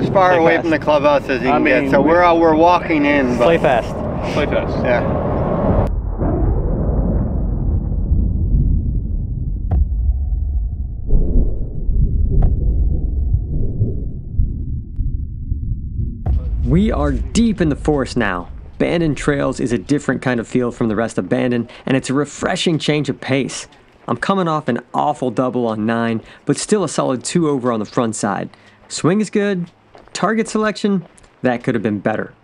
as far Play away fast. from the clubhouse as you I can mean, get. So we- we're uh, we're walking in. But, Play fast. Play fast. Yeah. We are deep in the forest now. Bandon Trails is a different kind of feel from the rest of Bandon, and it's a refreshing change of pace. I'm coming off an awful double on 9, but still a solid 2 over on the front side. Swing is good. Target selection, that could have been better.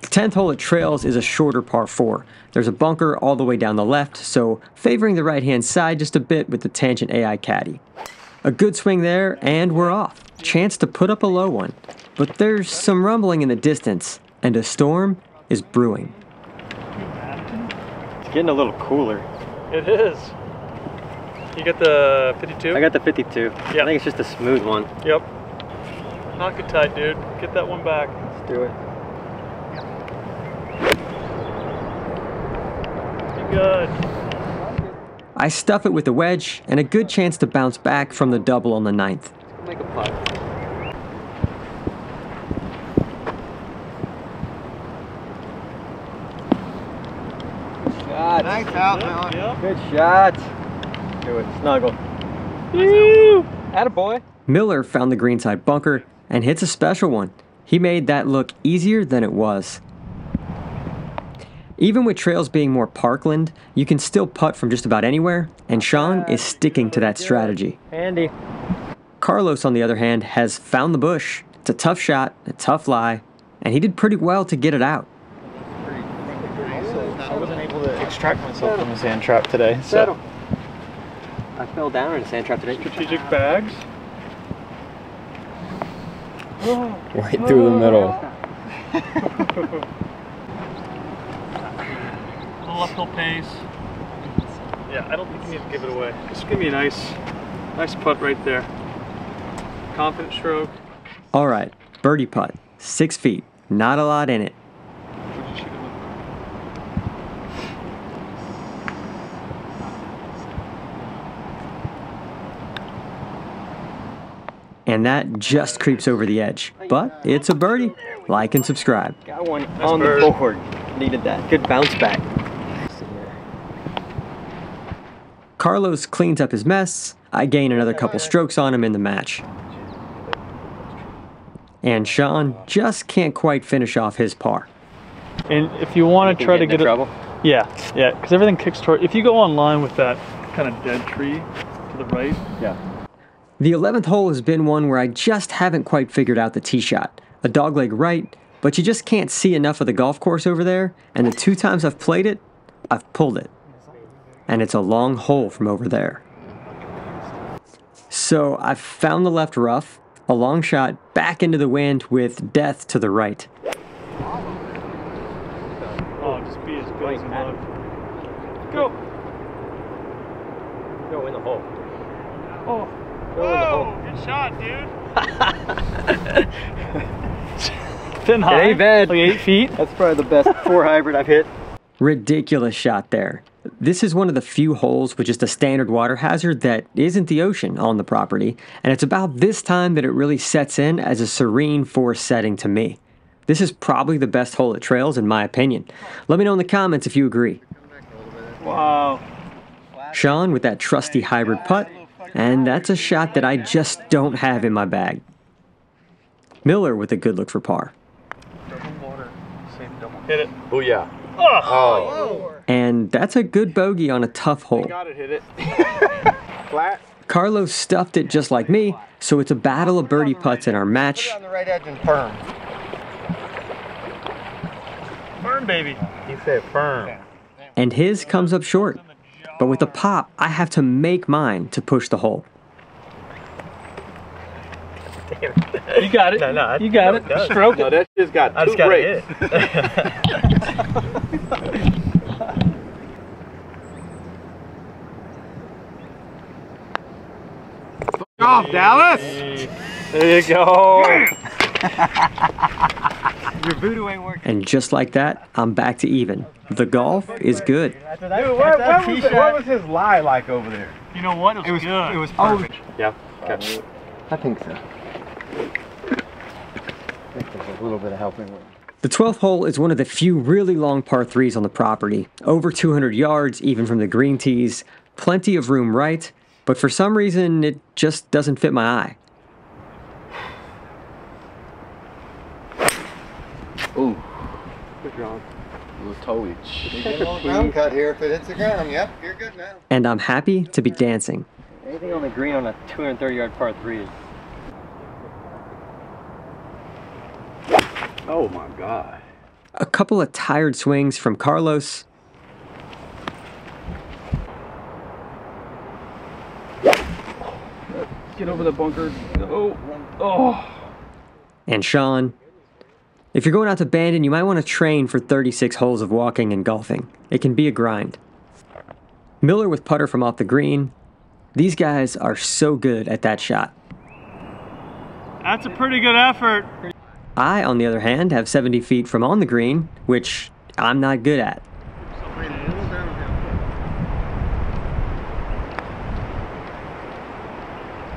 The 10th hole at Trails is a shorter par 4. There's a bunker all the way down the left, so favoring the right hand side just a bit with the tangent AI caddy. A good swing there, and we're off. Chance to put up a low one. But there's some rumbling in the distance, and a storm is brewing. It's getting a little cooler. It is. You got the 52? I got the 52. Yep. I think it's just a smooth one. Yep. Knock it tight, dude. Get that one back. Let's do it. You good. I stuff it with a wedge, and a good chance to bounce back from the double on the ninth. Make a putt. Shot. Nice out, Miller. Yep. Good shot. Do it. Snuggle. Woo! Attaboy. Miller found the greenside bunker and hits a special one. He made that look easier than it was. Even with trails being more parkland, you can still putt from just about anywhere, and Sean is sticking to that strategy. Handy. Carlos, on the other hand, has found the bush. It's a tough shot, a tough lie, and he did pretty well to get it out. I wasn't able to extract myself from the sand trap today. So I fell down in a sand trap today. strategic bags. Right through the middle. Little uphill pace. Yeah, I don't think you need to give it away. Just give me a nice, nice putt right there. Confident stroke. All right, birdie putt, six feet, not a lot in it. Would you shoot him with? And that just creeps over the edge. But it's a birdie. Like and subscribe. Got one on bird. the board. Needed that. Good bounce back. Carlos cleans up his mess. I gain another couple strokes on him in the match. And Sean just can't quite finish off his par. And if you want to try to get it, trouble. yeah, yeah, because everything kicks toward. If you go online with that kind of dead tree to the right, The 11th hole has been one where I just haven't quite figured out the tee shot. A dogleg right, but you just can't see enough of the golf course over there, and the two times I've played it, I've pulled it. And it's a long hole from over there. So I've found the left rough, a long shot back into the wind with death to the right. oh, just be as good as Right, mud. Go. Go in the hole. Oh. Go in the hole. Whoa, good shot, dude. Thin high. ain't bad. Like eight feet. That's probably the best four hybrid I've hit. Ridiculous shot there. This is one of the few holes with just a standard water hazard that isn't the ocean on the property, and it's about this time that it really sets in as a serene forest setting to me. This is probably the best hole at Trails in my opinion. Let me know in the comments if you agree. Wow. Sean with that trusty hybrid putt, and that's a shot that I just don't have in my bag. Miller with a good look for par. Hit it. Oh yeah. Oh. And that's a good bogey on a tough hole. Gotta hit it. Flat. Carlos stuffed it just like me, so it's a battle of birdie putts in our match. Put it on the right edge and firm. Burn, baby. He said firm. and his comes up short. But with a pop, I have to make mine to push the hole. You got it. No, no, You got it. Stroke No, it. that shit's got I two just got breaks. it. Off, Dallas. There you go. Your voodoo ain't working. And just like that, I'm back to even. The golf is good. Dude, what, what, tee was, what was his lie like over there? You know what? It was, It was good. it was oh. perfect. Yeah. Okay. I think so. a little bit of helping with. The 12th hole is one of the few really long par 3s on the property. Over 200 yards, even from the green tees. Plenty of room right, but for some reason, it just doesn't fit my eye. Ooh, Good job. Little toeage. You get a little ground cut here if it hits the ground. Yep, you're good now. And I'm happy to be dancing. Anything on the green on a 230 yard par three is Oh my God. A couple of tired swings from Carlos, Get over the bunker. Oh. Oh. and Sean. If you're going out to Bandon, you might want to train for 36 holes of walking and golfing. It can be a grind. Miller with putter from off the green. These guys are so good at that shot. That's a pretty good effort. I, on the other hand, have 70 feet from on the green, which I'm not good at.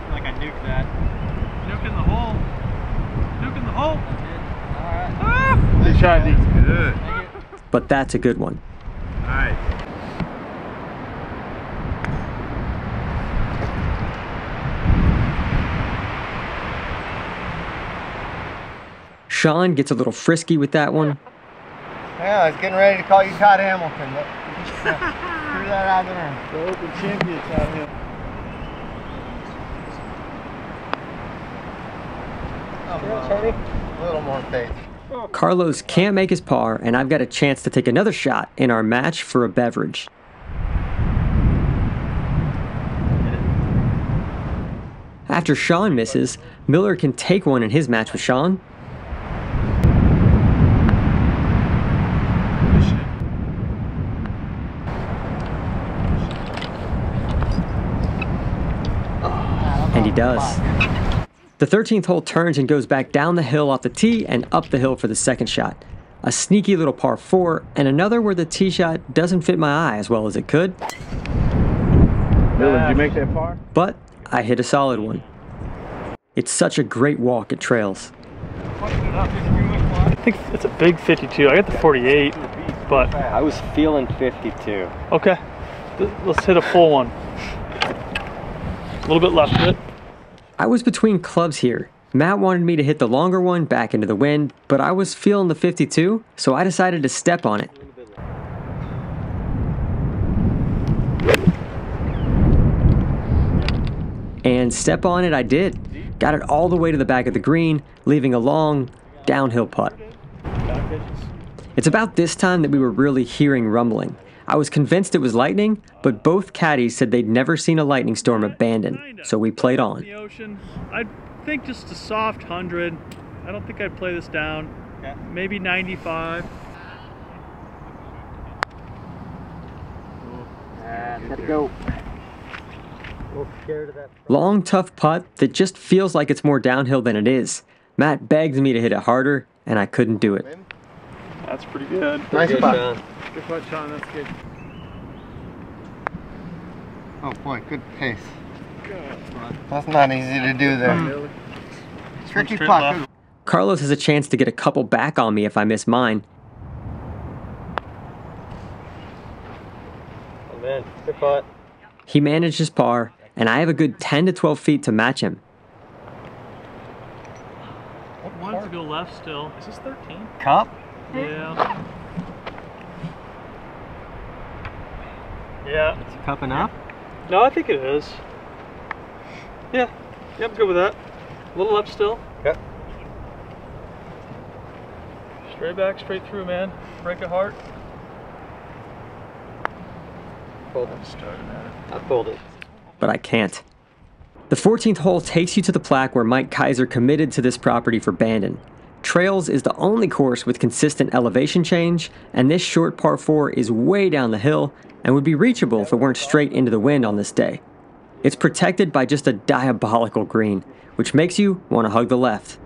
like I nuked that. Nuking the hole. Nuking the hole. Good shot, D. Good. But that's a good one. All right. Sean gets a little frisky with that one. Yeah, I was getting ready to call you Todd Hamilton, but threw that out there. The Open champions out here. Oh, a little more faith. Carlos can't make his par, and I've got a chance to take another shot in our match for a beverage. After Sean misses, Miller can take one in his match with Sean. And he does. The 13th hole turns and goes back down the hill off the tee and up the hill for the second shot. A sneaky little par 4, and another where the tee shot doesn't fit my eye as well as it could, Miller, did you make that par? but I hit a solid one. It's such a great walk at trails. I think it's a big 52. I got the 48, but I was feeling 52. okay. Let's hit a full one. A little bit left of it. I was between clubs here. Matt wanted me to hit the longer one back into the wind, but I was feeling the 52, so I decided to step on it. And step on it I did. Got it all the way to the back of the green, leaving a long downhill putt. It's about this time that we were really hearing rumbling. I was convinced it was lightning, but both caddies said they'd never seen a lightning storm at Bandon, so we played on. The ocean. I think just a soft 100. I don't think I'd play this down. Maybe 95. Gotta go. A little scared of that. Long, tough putt that just feels like it's more downhill than it is. Matt begged me to hit it harder, and I couldn't do it. That's pretty good. Nice Good, putt. Sean. Good putt, Sean. That's good. Oh boy, good pace. That's not easy to do there. Tricky putt. left. Carlos has a chance to get a couple back on me if I miss mine. Oh man, good putt. He managed his par, and I have a good 10 to 12 feet to match him. What One to go left still. Is this 13? Cup? Yeah. Yeah. It's cupping up. No, I think it is. Yeah. Yeah, I'm good with that. A little up still. Yep. Straight back, straight through, man. Break a heart. Pulled it. I pulled it. but I can't. The 14th hole takes you to the plaque where Mike Keiser committed to this property for Bandon. Trails is the only course with consistent elevation change, and this short par 4 is way down the hill and would be reachable if it weren't straight into the wind on this day. It's protected by just a diabolical green, which makes you want to hug the left.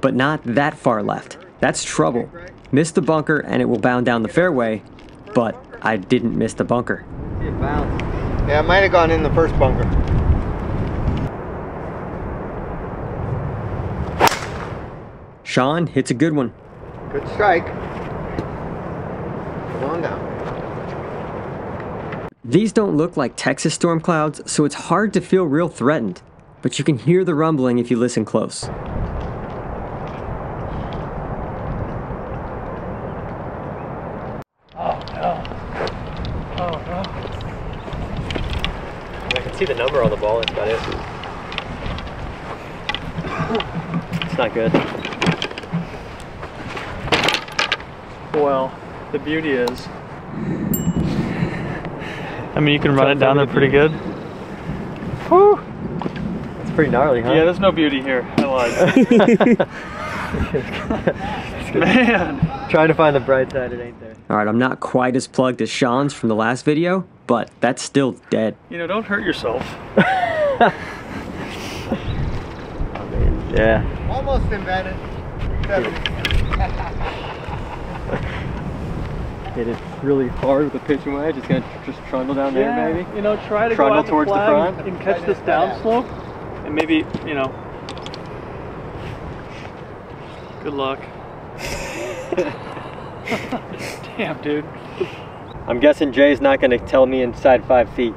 But not that far left. That's trouble. Missed the bunker and it will bound down the fairway, but I didn't miss the bunker. Yeah, it might have gone in the first bunker. Sean hits a good one. Good strike. Come on down. These don't look like Texas storm clouds, so it's hard to feel real threatened. But you can hear the rumbling if you listen close. Oh hell. Oh I can see the number on the ball, that's about it. It's not good. Well, the beauty is, I mean, you can run it down there pretty good. Whew. It's pretty gnarly, huh? Yeah, there's no beauty here. I lied. Man. Trying to find the bright side, it ain't there. Alright, I'm not quite as plugged as Sean's from the last video, but that's still dead. You know, don't hurt yourself. Yeah. Almost invented. Hit it really hard with the pitching wedge. It's gonna just trundle down there, maybe. You know, try to Trundle go out towards the flag front. and catch this downslope, and maybe you know. Good luck. Damn, dude. I'm guessing Jay's not gonna tell me inside five feet.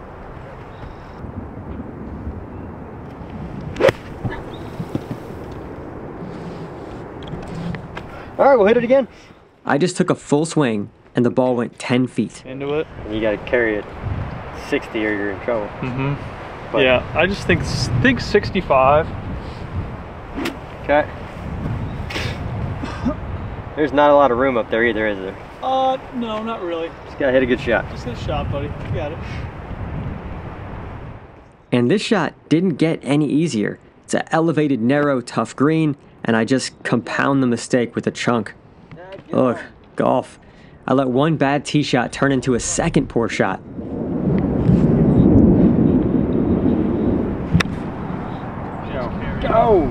All right, we'll hit it again. I just took a full swing and the ball went 10 feet. Into it. And you gotta carry it 60 or you're in trouble. Mm-hmm. But- yeah, I just think think 65. Okay. There's not a lot of room up there either, is there? Uh, no, not really. Just gotta hit a good shot. Just hit a shot, buddy. You got it. And this shot didn't get any easier. It's an elevated, narrow, tough green, and I just compound the mistake with a chunk. Look, golf. I let one bad tee shot turn into a second poor shot. Go!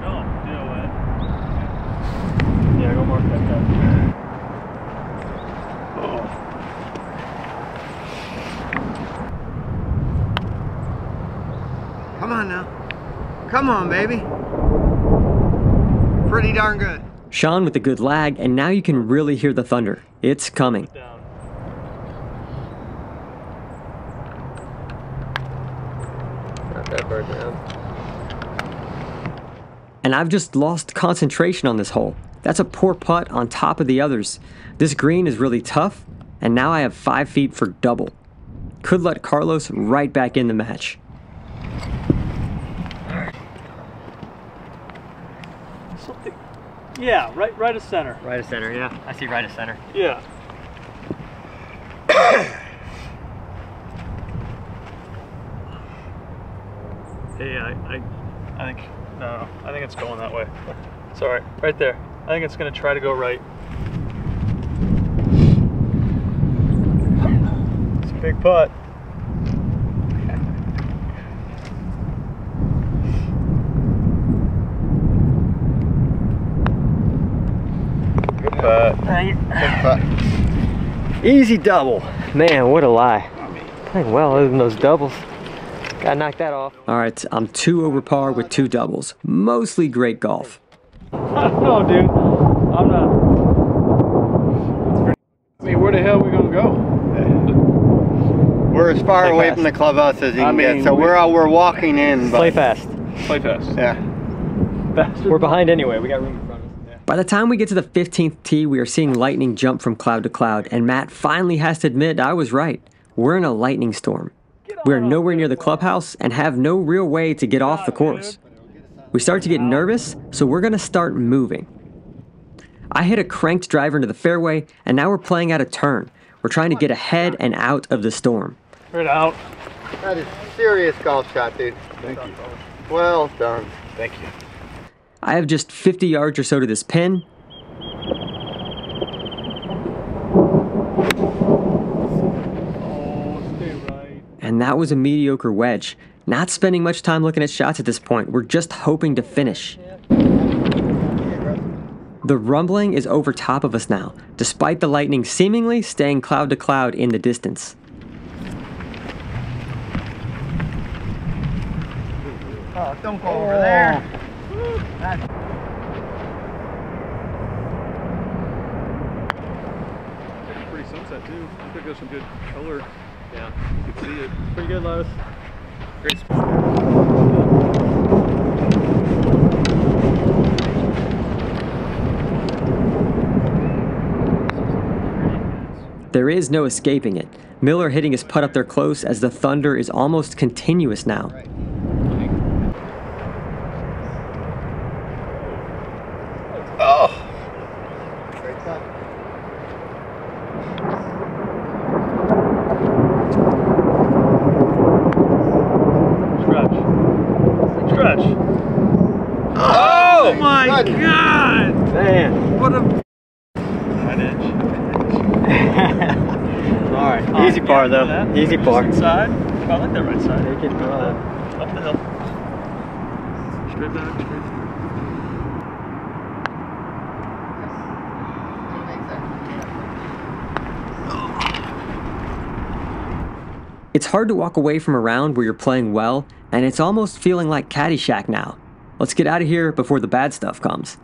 No, do it. Yeah, go mark that guy. Come on now. Come on, baby. Pretty darn good. Sean with a good lag, and now you can really hear the thunder. It's coming. And I've just lost concentration on this hole. That's a poor putt on top of the others. This green is really tough, and now I have five feet for double. Could let Carlos right back in the match. Yeah, right, right of center. Right of center, yeah. I see right of center. Yeah. hey, I, I, I think no, I think it's going that way. Sorry, right there. I think it's gonna try to go right. It's a big putt. Good putt. Good. Easy double. Man, what a lie. Playing well other than those doubles. Gotta knock that off. All right, I'm two over par with two doubles. Mostly great golf. no, dude, I'm not. I mean, where the hell are we gonna go? We're as far Play away fast. from the clubhouse as you I can mean, get, so we- we're all, we're walking in. But, Play fast. Play fast. Yeah. We're behind anyway. We got room in front of us. By the time we get to the 15th tee, we are seeing lightning jump from cloud to cloud, and Matt finally has to admit I was right. We're in a lightning storm. We're nowhere near the clubhouse and have no real way to get off the course. We start to get nervous, so we're gonna start moving. I hit a cranked driver into the fairway, and now we're playing out a turn. We're trying to get ahead and out of the storm. Right out. That is serious golf shot, dude. Thank you. Well done. Thank you. I have just 50 yards or so to this pin. And that was a mediocre wedge. Not spending much time looking at shots at this point. We're just hoping to finish. The rumbling is over top of us now, despite the lightning seemingly staying cloud to cloud in the distance. Oh, don't go over there. Pretty sunset too. I think there's some good color. Yeah. You can see it. Pretty good, Lois. Great spot. There is no escaping it. Miller hitting his putt up there close as the thunder is almost continuous now. Oh! Great putt. Stretch. Stretch. Oh! my Good. god! Man. What a nine inch. Alright, easy par though. Easy par. Inside. Oh, I like that right side. Take it, uh, Up the hill. Straight back. Straight through. It's hard to walk away from a round where you're playing well, and it's almost feeling like Caddyshack now. Let's get out of here before the bad stuff comes.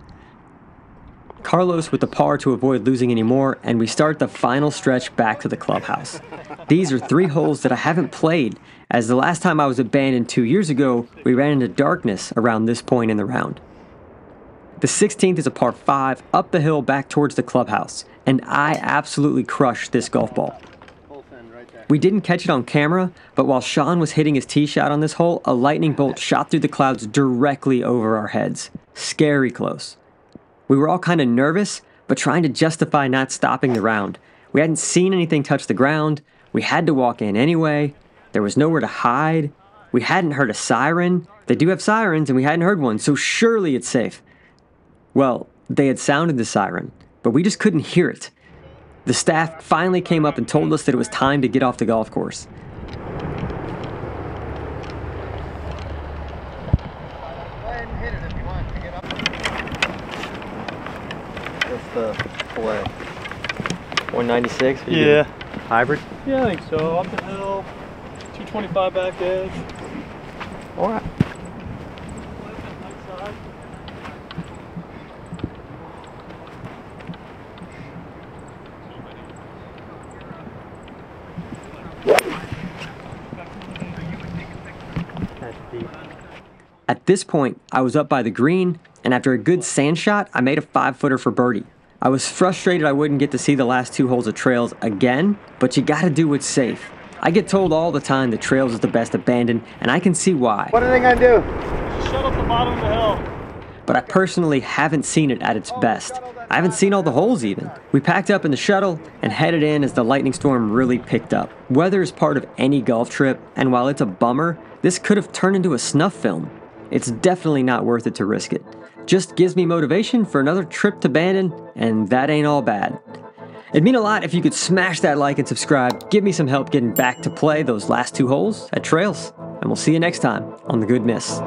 Carlos with the par to avoid losing any more, and we start the final stretch back to the clubhouse. These are three holes that I haven't played, as the last time I was at Bandon two years ago, we ran into darkness around this point in the round. The 16th is a par 5 up the hill back towards the clubhouse, and I absolutely crushed this golf ball. We didn't catch it on camera, but while Sean was hitting his tee shot on this hole, a lightning bolt shot through the clouds directly over our heads. Scary close. We were all kind of nervous, but trying to justify not stopping the round. We hadn't seen anything touch the ground. We had to walk in anyway. There was nowhere to hide. We hadn't heard a siren. They do have sirens, and we hadn't heard one, so surely it's safe. Well, they had sounded the siren, but we just couldn't hear it. The staff finally came up and told us that it was time to get off the golf course. Go ahead and hit it if you want to get up. What's the play? 196? Yeah. Hybrid? Yeah, I think so. Up the hill. 225 back edge. Alright. At this point, I was up by the green, and after a good sand shot, I made a five footer for birdie. I was frustrated I wouldn't get to see the last two holes of trails again, but you gotta do what's safe. I get told all the time that trails is the best at Bandon, and I can see why. What are they gonna do? Shut up the bottom of the hill. but I personally haven't seen it at its oh, best. I haven't seen all the holes even. We packed up in the shuttle and headed in as the lightning storm really picked up. Weather is part of any golf trip, and while it's a bummer, this could have turned into a snuff film. It's definitely not worth it to risk it. Just gives me motivation for another trip to Bandon, and that ain't all bad. It'd mean a lot if you could smash that like and subscribe, give me some help getting back to play those last two holes at Trails, and we'll see you next time on The Good Miss.